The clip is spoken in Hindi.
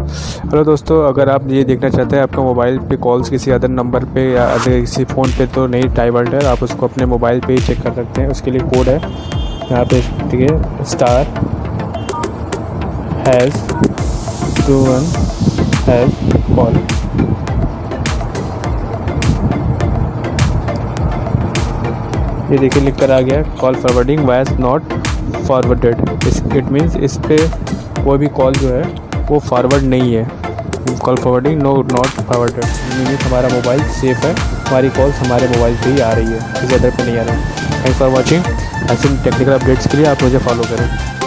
हेलो दोस्तों, अगर आप ये देखना चाहते हैं आपका मोबाइल पे कॉल्स किसी अदर नंबर पे या अदर किसी फ़ोन पे तो नहीं डाइवर्ट है आप उसको अपने मोबाइल पे ही चेक कर सकते हैं। उसके लिए कोड है। यहाँ पे है star hash two one hash call ये देखिए लिख कर आ गया call forwarding voice not forwarded it means इस पर कोई भी कॉल जो है वो फॉरवर्ड नहीं है। Call forwarding no not forwarded meaning हमारा मोबाइल सेफ़ है। हमारी कॉल्स हमारे मोबाइल पे ही आ रही है। किसी अदर पे नहीं आ रहा। है थैंक्स फॉर वॉचिंग ऐसे टेक्निकल अपडेट्स के लिए आप मुझे फॉलो करें।